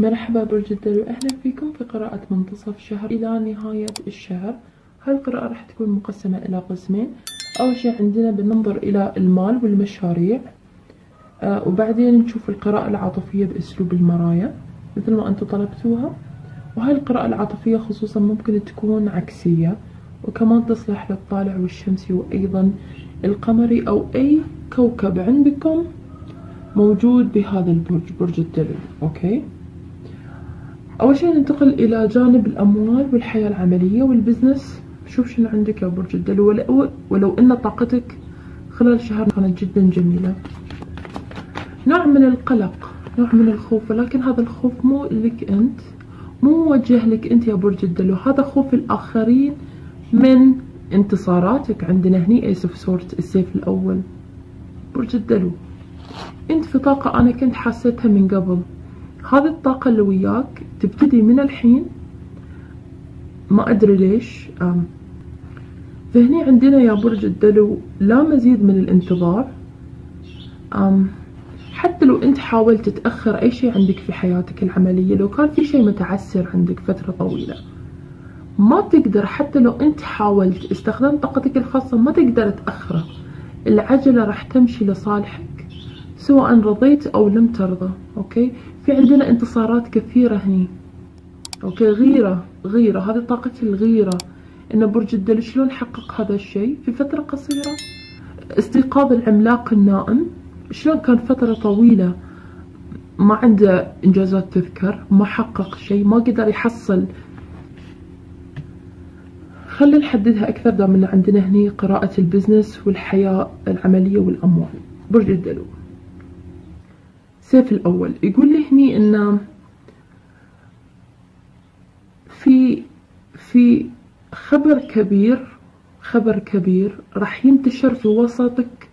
مرحبا برج الدلو أهلا فيكم في قراءة منتصف شهر إلى نهاية الشهر. هاي القراءة راح تكون مقسمة إلى قسمين. أول شيء عندنا بننظر إلى المال والمشاريع. آه وبعدين نشوف القراءة العاطفية بأسلوب المرايا مثل ما أنتم طلبتوها. وهاي القراءة العاطفية خصوصا ممكن تكون عكسية وكمان تصلح للطالع والشمسي وأيضا القمري أو أي كوكب عندكم موجود بهذا البرج برج الدلو. Okay؟ أول شيء ننتقل إلى جانب الأموال والحياة العملية وال business. شوف شنو عندك يا برج الدلو ولو, ولو أن طاقتك خلال الشهر كانت جدا جميلة. نوع من القلق نوع من الخوف ولكن هذا الخوف مو لك أنت مو موجه لك أنت يا برج الدلو هذا خوف الآخرين من انتصاراتك عندنا هني Ace of Swords السيف الأول. برج الدلو أنت في طاقة أنا كنت حسيتها من قبل. هذه الطاقة اللي وياك تبتدي من الحين. ما أدري ليش. فهني عندنا يا برج الدلو لا مزيد من الانتظار. حتى لو أنت حاولت تأخر أي شيء عندك في حياتك العملية لو كان في شيء متعسر عندك فترة طويلة ما تقدر حتى لو أنت حاولت استخدمت طاقتك الخاصة ما تقدر تأخره. العجلة راح تمشي لصالحك. سواء رضيت أو لم ترضى okay؟ في عندنا انتصارات كثيرة هني okay؟ غيرة غيرة. هذه طاقة الغيرة. إن برج الدلو شلون حقق هذا الشيء؟ في فترة قصيرة. استيقاظ العملاق النائم. شلون كان فترة طويلة. ما عنده إنجازات تذكر ما حقق شيء ما قدر يحصل. خلينا نحددها أكثر دام إن عندنا هني قراءة ال business والحياة العملية والأموال. برج الدلو سيف الأول. يقول لي هني إنه في في خبر كبير خبر كبير راح ينتشر في وسطك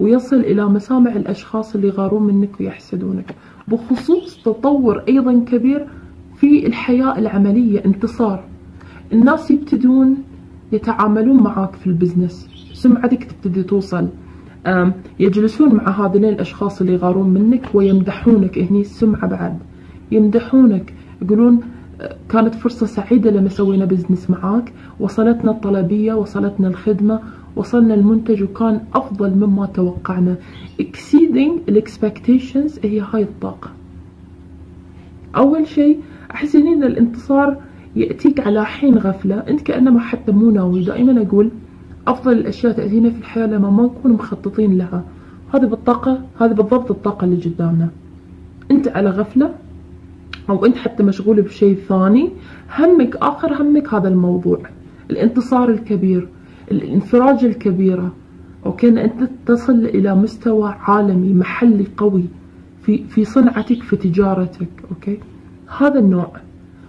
ويصل إلى مسامع الأشخاص اللي يغارون منك ويحسدونك. بخصوص تطور أيضا كبير في الحياة العملية انتصار. الناس يبتدون يتعاملون معاك في ال business. سمعتك تبتدي توصل. يجلسون مع هذين الأشخاص اللي يغارون منك ويمدحونك. هني السمعة بعد. يمدحونك. يقولون كانت فرصة سعيدة لما سوينا business معاك. وصلتنا الطلبية وصلتنا الخدمة وصلنا المنتج وكان أفضل مما توقعنا. Exceeding expectations هي هاي الطاقة. أول شيء أحس إن الانتصار يأتيك على حين غفلة. أنت كأنما حتى مو ناوي. دائما أقول أفضل الأشياء تأتينا في الحياة لما ما نكون مخططين لها. هذه بالطاقة هذه بالضبط الطاقة اللي قدامنا. أنت على غفلة أو أنت حتى مشغول بشيء ثاني همك آخر همك هذا الموضوع. الانتصار الكبير الانفراج الكبيرة. أوكي أن أنت تصل إلى مستوى عالمي محلي قوي في في صنعتك في تجارتك. أوكي؟ هذا النوع.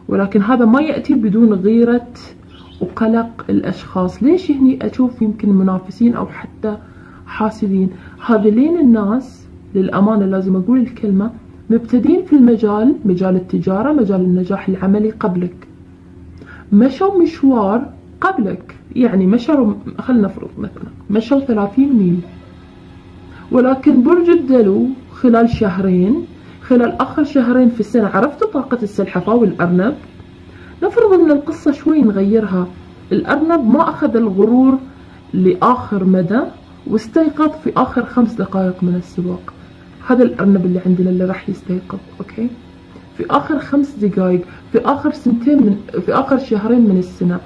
ولكن هذا ما يأتي بدون غيرة وقلق الأشخاص. ليش هني أشوف يمكن منافسين أو حتى حاسدين؟ هذولين الناس للأمانة لازم أقول الكلمة مبتدين في المجال مجال التجارة مجال النجاح العملي قبلك. مشوا مشوار قبلك يعني مشوا خلنا نفرض مثلا مشوا ثلاثين ميل. ولكن برج الدلو خلال شهرين خلال آخر شهرين في السنة عرفتوا طاقة السلحفاة والأرنب؟ نفرض أن القصة شوي نغيرها. الأرنب ما أخذ الغرور لآخر مدى واستيقظ في آخر خمس دقائق من السباق. هذا الأرنب اللي عندنا اللي راح يستيقظ أوكي؟ في آخر خمس دقائق في آخر سنتين من في آخر شهرين من السنة.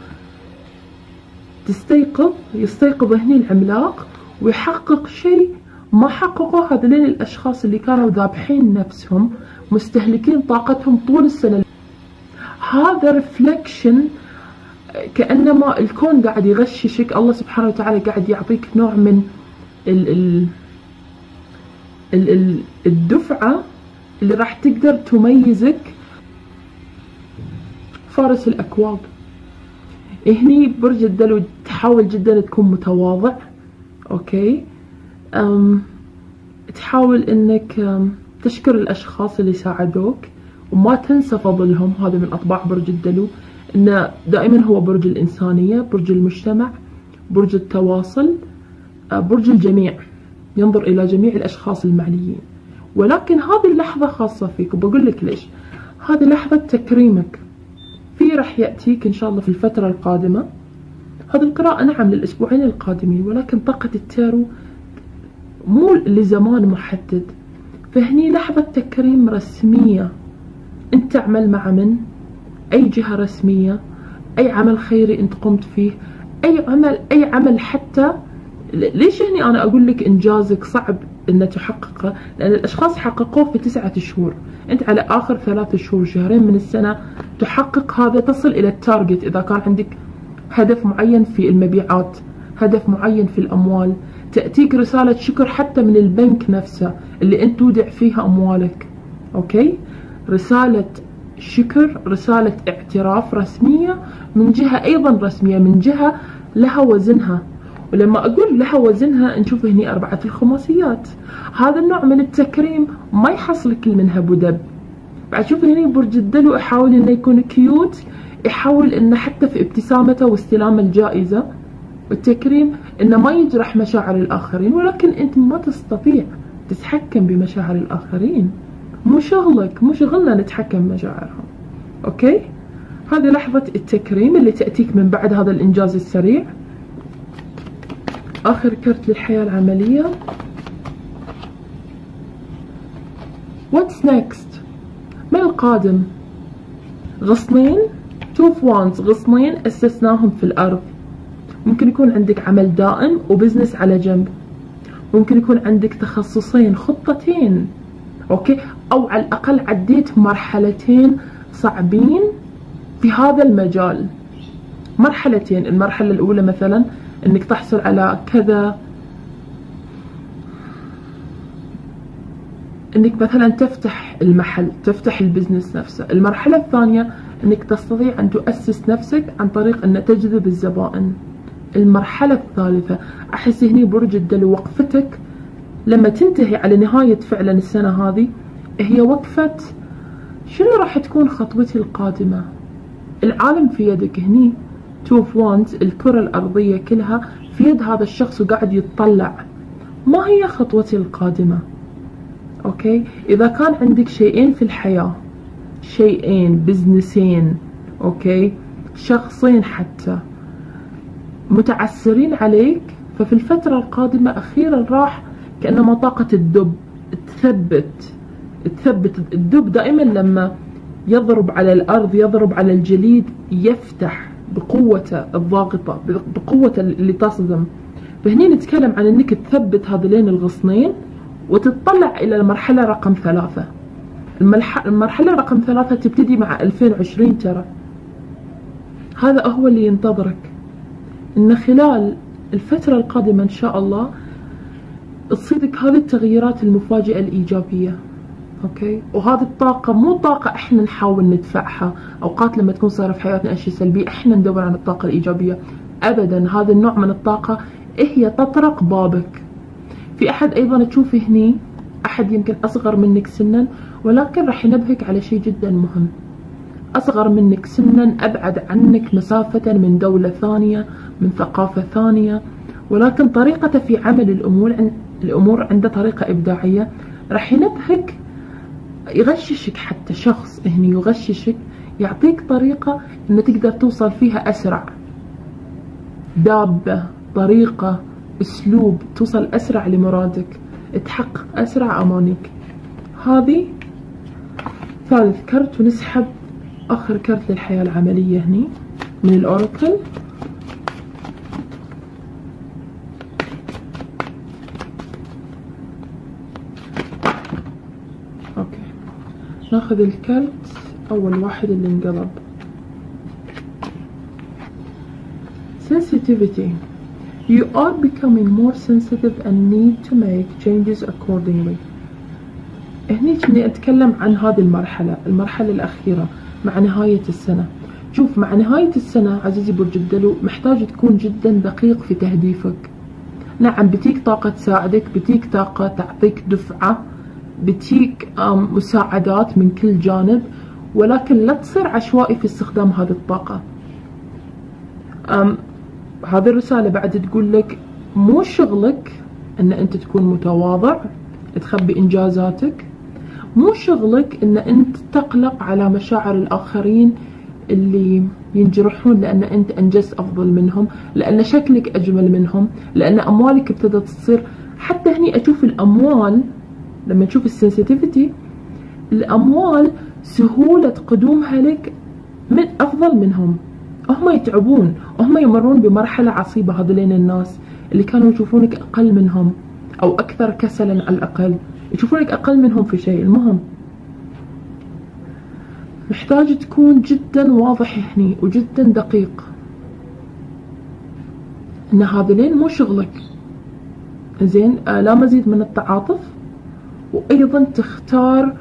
تستيقظ يستيقظ هني العملاق ويحقق شيء ما حققوا هذين الأشخاص اللي كانوا ذابحين نفسهم مستهلكين طاقتهم طول السنة هذا ريفلكشن كأنما الكون قاعد يغششك الله سبحانه وتعالى قاعد يعطيك نوع من ال ال ال ال الدفعة اللي راح تقدر تميزك. فارس الأكواب. هني برج الدلو تحاول جدا تكون متواضع. Okay. أم تحاول إنك تشكر الأشخاص اللي ساعدوك. وما تنسى فضلهم هذا من أطباع برج الدلو انه دائما هو برج الإنسانية برج المجتمع برج التواصل برج الجميع. ينظر إلى جميع الأشخاص المعنيين. ولكن هذه اللحظة خاصة فيك وبقول لك ليش. هذه لحظة تكريمك. في راح يأتيك إن شاء الله في الفترة القادمة. هذه القراءة نعم للأسبوعين القادمين ولكن طاقة التارو مو لزمان محدد. فهني لحظة تكريم رسمية. أنت تعمل مع من؟ أي جهة رسمية؟ أي عمل خيري أنت قمت فيه؟ أي عمل أي عمل حتى ليش هني أنا أقول لك إنجازك صعب أن تحققه؟ لأن الأشخاص حققوه في تسعة شهور. أنت على آخر ثلاثة شهور شهرين من السنة تحقق هذا تصل إلى ال target. إذا كان عندك هدف معين في المبيعات هدف معين في الأموال تأتيك رسالة شكر حتى من البنك نفسه اللي أنت تودع فيها أموالك. Okay؟ رسالة شكر رسالة اعتراف رسمية من جهة أيضا رسمية من جهة لها وزنها. ولما أقول لها وزنها نشوف هني أربعة الخماسيات. هذا النوع من التكريم ما يحصل كل منها بدب بعد شوف هني برج الدلو يحاول إنه يكون كيوت. يحاول إنه حتى في ابتسامته واستلام الجائزة. والتكريم إنه ما يجرح مشاعر الآخرين ولكن أنت ما تستطيع تتحكم بمشاعر الآخرين. مو شغلك مو شغلنا نتحكم بمشاعرهم. Okay؟ هذه لحظة التكريم اللي تأتيك من بعد هذا الإنجاز السريع. آخر كرت للحياة العملية. What's next? ما القادم؟ غصنين؟ Two of Wands غصنين أسسناهم في الأرض. ممكن يكون عندك عمل دائم و business على جنب. ممكن يكون عندك تخصصين خطتين. Okay؟ أو على الأقل عديت مرحلتين صعبين في هذا المجال. مرحلتين. المرحلة الأولى مثلا إنك تحصل على كذا. إنك مثلا تفتح المحل تفتح ال business نفسه. المرحلة الثانية إنك تستطيع أن تؤسس نفسك عن طريق أن تجذب الزبائن. المرحلة الثالثة أحس هني برج الدلو وقفتك لما تنتهي على نهاية فعلا السنة هذه هي وقفة شنو راح تكون خطوتي القادمة؟ العالم في يدك هني Two of Wands الكرة الأرضية كلها في يد هذا الشخص وقاعد يتطلع. ما هي خطوتي القادمة؟ Okay؟ إذا كان عندك شيئين في الحياة شيئين بزنسين okay؟ شخصين حتى. متعسرين عليك ففي الفترة القادمة أخيرا راح كأنما طاقة الدب تثبت تثبت الدب دائما لما يضرب على الأرض يضرب على الجليد يفتح بقوته الضاغطة بقوة اللي تصدم. فهني نتكلم عن إنك تثبت هذين الغصنين وتطلع إلى المرحلة رقم ثلاثة. المرحلة رقم ثلاثة تبتدي مع 2020 ترى. هذا هو اللي ينتظرك. إن خلال الفترة القادمة إن شاء الله تصيدك هذه التغييرات المفاجئة الإيجابية أوكي؟ وهذه الطاقة مو طاقة إحنا نحاول ندفعها. أوقات لما تكون صايرة في حياتنا أشياء سلبية إحنا ندور عن الطاقة الإيجابية. ابدا هذا النوع من الطاقة هي تطرق بابك. في أحد أيضا تشوفي هني أحد يمكن أصغر منك سنا ولكن راح ينبهك على شيء جدا مهم. أصغر منك سنا أبعد عنك مسافة من دولة ثانية من ثقافة ثانية ولكن طريقته في عمل الأمور الأمور عنده طريقة إبداعية راح ينبهك يغششك حتى شخص هني يغششك يعطيك طريقة إنه تقدر توصل فيها أسرع. دابة طريقة أسلوب توصل أسرع لمرادك تحقق أسرع امانيك هذه ثالث كرت ونسحب آخر كرت للحياة العملية هني من الأوراكل. ناخذ الكلت أول واحد اللي انقلب. Sensitivity. You are becoming more sensitive and need to make changes accordingly. هني كني أتكلم عن هذه المرحلة المرحلة الأخيرة مع نهاية السنة. شوف مع نهاية السنة عزيزي برج الدلو محتاج تكون جدا دقيق في تهديفك. نعم بتيك طاقة تساعدك بتيك طاقة تعطيك دفعة. بتيك مساعدات من كل جانب ولكن لا تصير عشوائي في استخدام هذه الطاقة. هذه الرسالة بعد تقول لك مو شغلك إن أنت تكون متواضع تخبي إنجازاتك. مو شغلك إن أنت تقلق على مشاعر الآخرين اللي ينجرحون لأن أنت أنجزت أفضل منهم لأن شكلك أجمل منهم لأن أموالك ابتدت تصير. حتى هني أشوف الأموال لما نشوف السنسيتيفيتي الأموال سهولة قدومها لك من أفضل منهم. هم يتعبون هم يمرون بمرحلة عصيبة هذولين الناس اللي كانوا يشوفونك أقل منهم أو أكثر كسلا على الأقل يشوفونك أقل منهم في شيء. المهم محتاج تكون جدا واضح هني وجدا دقيق إن هذولين مو شغلك. زين آه لا مزيد من التعاطف. وأيضا تختار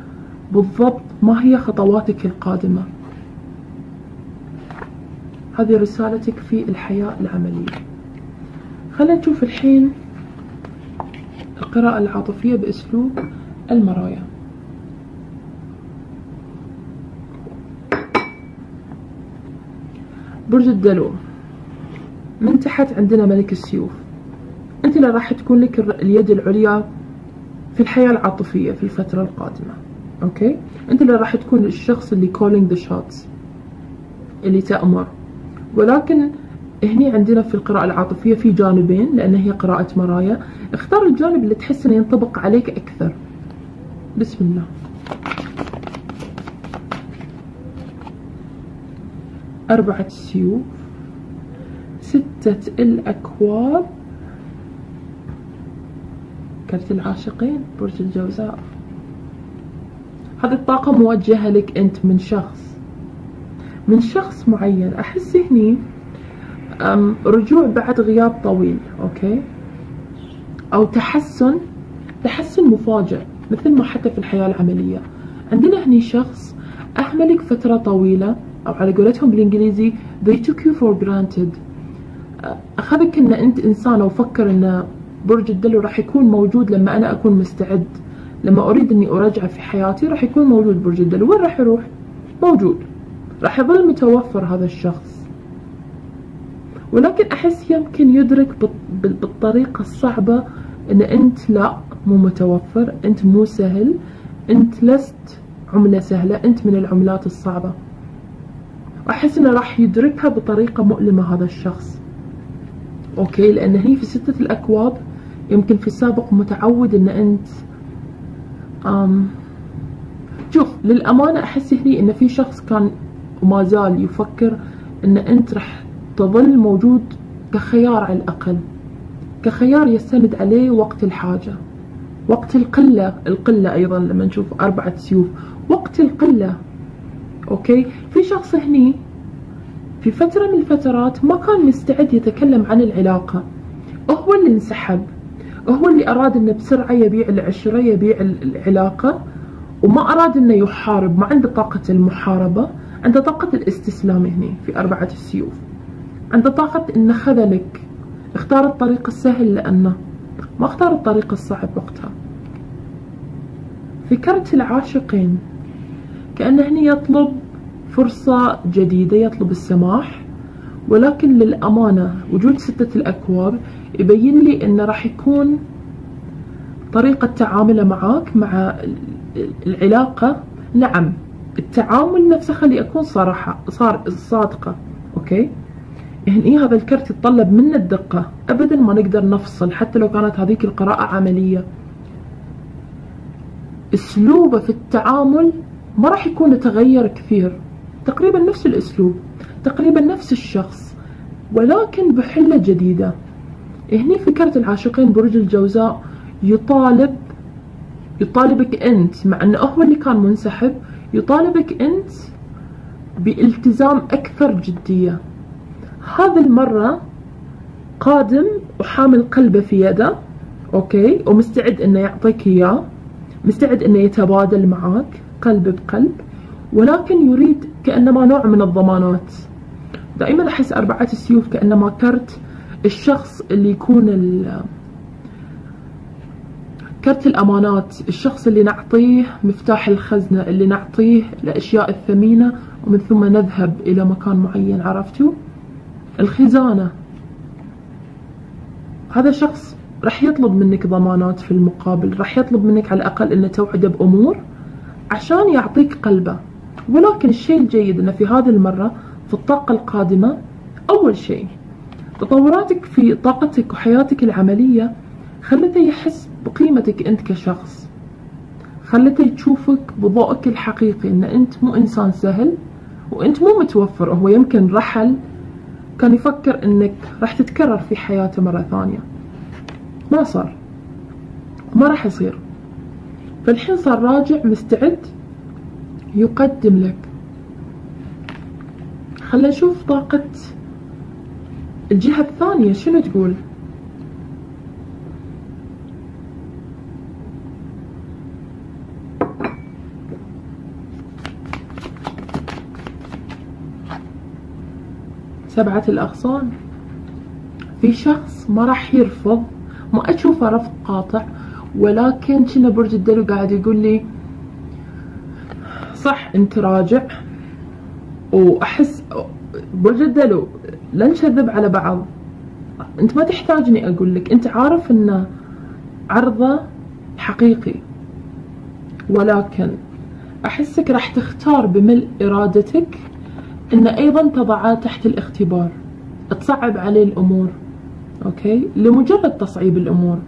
بالضبط ما هي خطواتك القادمة. هذه رسالتك في الحياة العملية. خلينا نشوف الحين القراءة العاطفية بأسلوب المرايا. برج الدلو. من تحت عندنا ملك السيوف. أنت اللي راح تكون لك اليد العليا في الحياة العاطفية في الفترة القادمة. أوكي أنت اللي راح تكون الشخص اللي calling the shots. اللي تأمر. ولكن هني عندنا في القراءة العاطفية في جانبين لأن هي قراءة مرايا. اختار الجانب اللي تحس إنه ينطبق عليك أكثر. بسم الله. أربعة سيوف. ستة الأكواب. كرت العاشقين. برج الجوزاء. هذه الطاقة موجهة لك أنت من شخص. من شخص معين. أحس هني رجوع بعد غياب طويل أوكي؟ أو تحسن تحسن مفاجئ مثل ما حتى في الحياة العملية. عندنا هني شخص أهملك فترة طويلة أو على قولتهم بالإنجليزي they took you for granted. أخذك أن أنت إنسان وفكر أن برج الدلو راح يكون موجود لما أنا أكون مستعد. لما أريد أني أرجع في حياتي راح يكون موجود برج الدلو. وين راح يروح؟ موجود. راح يظل متوفر هذا الشخص. ولكن أحس يمكن يدرك بالطريقة الصعبة أن أنت لا مو متوفر أنت مو سهل أنت لست عملة سهلة أنت من العملات الصعبة. وأحس أنه راح يدركها بطريقة مؤلمة هذا الشخص. أوكي لأن هي في ستة الأكواب يمكن في السابق متعود أن أنت أم شوف للأمانة أحس هني أن في شخص كان وما زال يفكر أن أنت راح تظل موجود كخيار على الأقل كخيار يستند عليه وقت الحاجة وقت القلة القلة أيضا لما نشوف أربعة سيوف وقت القلة أوكي؟ في شخص هني في فترة من الفترات ما كان مستعد يتكلم عن العلاقة هو اللي انسحب. هو اللي أراد أنه بسرعة يبيع العشرة يبيع العلاقة وما أراد أنه يحارب ما عنده طاقة المحاربة عنده طاقة الاستسلام هنا في أربعة السيوف. عنده طاقة أنه خذلك اختار الطريق السهل لأنه ما اختار الطريق الصعب وقتها. في كرت العاشقين كأنه هنا يطلب فرصة جديدة يطلب السماح ولكن للأمانة وجود ستة الأكواب يبين لي أنه راح يكون طريقة تعامله معاك مع العلاقة. نعم التعامل نفسه خلي أكون صراحة صار صادقة أوكي؟ يعني هذا الكرت يتطلب منا الدقة. أبدا ما نقدر نفصل حتى لو كانت هذيك القراءة عملية. أسلوبه في التعامل ما راح يكون يتغير كثير. تقريبا نفس الأسلوب تقريبا نفس الشخص ولكن بحلة جديدة. هني في كرت العاشقين برج الجوزاء يطالب يطالبك أنت مع انه هو اللي كان منسحب يطالبك أنت بإلتزام أكثر جدية. هذه المرة قادم وحامل قلبه في يده أوكي ومستعد إنه يعطيك إياه مستعد إنه يتبادل معاك قلب بقلب ولكن يريد كأنما نوع من الضمانات. دائما أحس أربعة السيوف كأنما كرت الشخص اللي يكون كرت الأمانات الشخص اللي نعطيه مفتاح الخزنة اللي نعطيه الأشياء الثمينة ومن ثم نذهب إلى مكان معين عرفتوا الخزانة. هذا شخص راح يطلب منك ضمانات في المقابل راح يطلب منك على الأقل أنه توعده بأمور عشان يعطيك قلبه. ولكن الشيء الجيد أنه في هذه المرة في الطاقة القادمة أول شيء تطوراتك في طاقتك وحياتك العملية خلته يحس بقيمتك أنت كشخص. خلته تشوفك بضوءك الحقيقي أن أنت مو إنسان سهل وأنت مو متوفر. هو يمكن رحل كان يفكر أنك راح تتكرر في حياته مرة ثانية. ما صار. ما راح يصير. فالحين صار راجع مستعد يقدم لك. خلينا نشوف طاقة الجهة الثانية شنو تقول؟ سبعة الأغصان. في شخص ما راح يرفض ما أشوفه رفض قاطع ولكن كنا برج الدلو قاعد يقول لي صح أنت راجع. وأحس برج الدلو لا نكذب على بعض. انت ما تحتاجني أقول لك. انت عارف ان عرضه حقيقي. ولكن احسك راح تختار بملء ارادتك ان أيضا تضعه تحت الاختبار. تصعب عليه الأمور. okay؟ لمجرد تصعيب الأمور.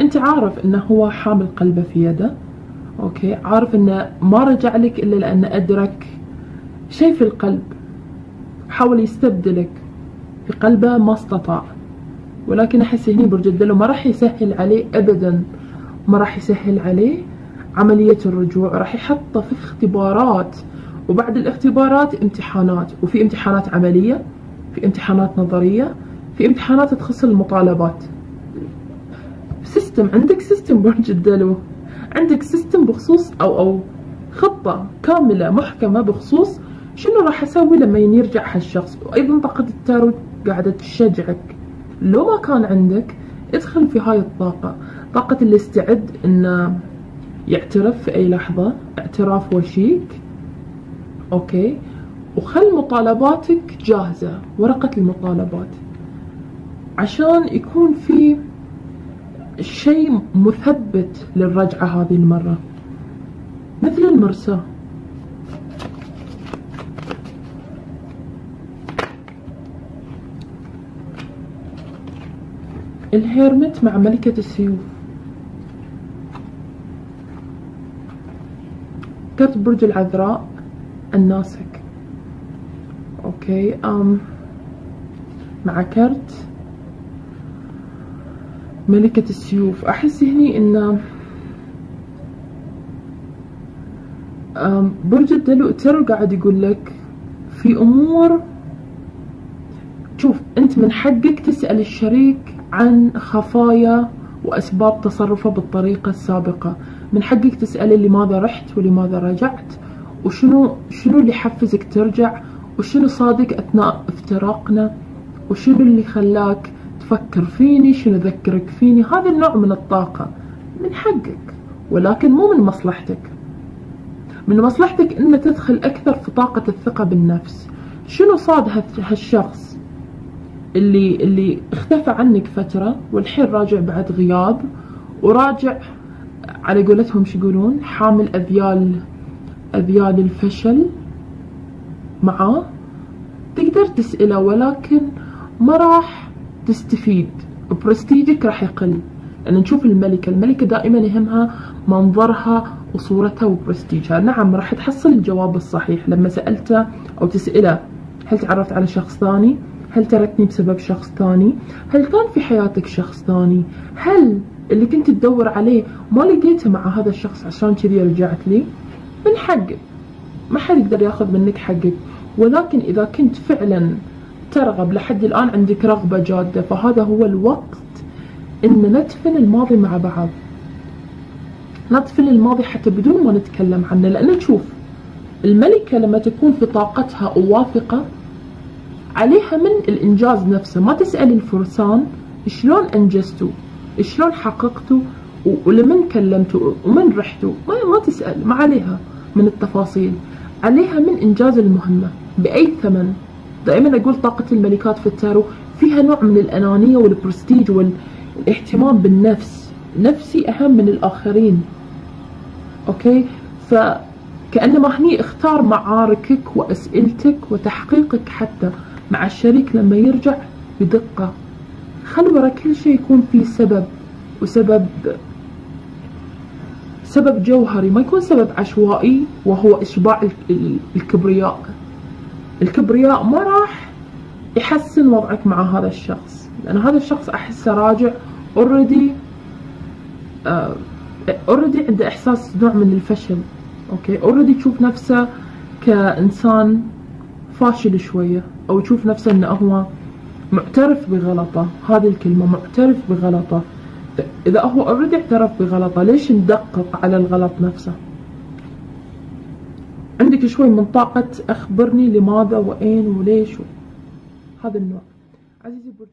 انت عارف انه هو حامل قلبه في يده. okay؟ عارف إنه ما رجع لك إلا لأنه أدرك شيء في القلب. حاول يستبدلك في قلبه ما استطاع. ولكن أحس هني برج الدلو ما راح يسهل عليه ابدا. ما راح يسهل عليه عملية الرجوع راح يحطه في اختبارات. وبعد الاختبارات امتحانات وفي امتحانات عملية في امتحانات نظرية في امتحانات تخص المطالبات. system عندك system برج الدلو عندك system بخصوص أو أو خطة كاملة محكمة بخصوص شنو راح أسوي لما يرجع هالشخص؟ وأيضا طاقة التارو قاعدة تشجعك. لو ما كان عندك ادخل في هاي الطاقة. طاقة اللي استعد إنه يعترف في أي لحظة. اعتراف وشيك. أوكي. وخل مطالباتك جاهزة. ورقة المطالبات. عشان يكون في شيء مثبت للرجعة هذه المرة. مثل المرساة الهيرمت مع ملكة السيوف. كرت برج العذراء الناسك. أوكي أم مع كرت. ملكة السيوف. أحس هني إن برج الدلو ترى قاعد يقول لك في أمور شوف أنت من حقك تسأل الشريك عن خفايا وأسباب تصرفه بالطريقة السابقة. من حقك تسأله لماذا رحت ولماذا رجعت وشنو شنو اللي حفزك ترجع وشنو صادق أثناء افتراقنا وشنو اللي خلاك تفكر فيني شنو ذكرك فيني. هذا النوع من الطاقة من حقك ولكن مو من مصلحتك. من مصلحتك ان تدخل أكثر في طاقة الثقة بالنفس. شنو صاد هالشخص؟ اللي اللي اختفى عنك فترة والحين راجع بعد غياب وراجع على قولتهم شو يقولون؟ حامل اذيال أذيال الفشل معاه. تقدر تسأله ولكن ما راح تستفيد. وبرستيجك راح يقل. لأن نشوف الملكة. الملكة دائما يهمها منظرها وصورتها وبرستيجها. نعم راح تحصل الجواب الصحيح. لما سألته أو تسأله هل تعرفت على شخص ثاني؟ هل تركني بسبب شخص ثاني؟ هل كان في حياتك شخص ثاني؟ هل اللي كنت تدور عليه ما لقيته مع هذا الشخص عشان كذي رجعت لي؟ من حقك. ما حد يقدر ياخذ منك حقك. ولكن إذا كنت فعلا ترغب لحد الآن عندك رغبة جادة فهذا هو الوقت إن ندفن الماضي مع بعض. ندفن الماضي حتى بدون ما نتكلم عنه لأن نشوف الملكة لما تكون في طاقتها وواثقة عليها من الإنجاز نفسه. ما تسأل الفرسان شلون أنجزتوا شلون حققتوا ولمن كلمتوا ومن رحتوا. ما, ما تسأل ما عليها من التفاصيل. عليها من إنجاز المهمة بأي ثمن. دائما أقول طاقة الملكات في التارو فيها نوع من الأنانية والبرستيج وال... الاهتمام بالنفس. نفسي أهم من الآخرين. أوكي؟ فكأنما هني اختار معاركك وأسئلتك وتحقيقك حتى. مع الشريك لما يرجع بدقة. خل ورا كل شيء يكون في سبب وسبب سبب جوهري ما يكون سبب عشوائي وهو إشباع الكبرياء. الكبرياء ما راح يحسن وضعك مع هذا الشخص لأن هذا الشخص أحسه راجع already already عنده إحساس نوع من الفشل okay already تشوف نفسه كإنسان فاشل شوية أو يشوف نفسه إنه هو معترف بغلطة. هذه الكلمة معترف بغلطة. إذا هو already اعترف بغلطة ليش ندقق على الغلط نفسه؟ عندك شوي من طاقة أخبرني لماذا وأين وليش هذا النوع. عزيزي برج